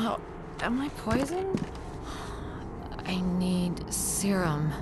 Oh, am I poisoned? I need serum.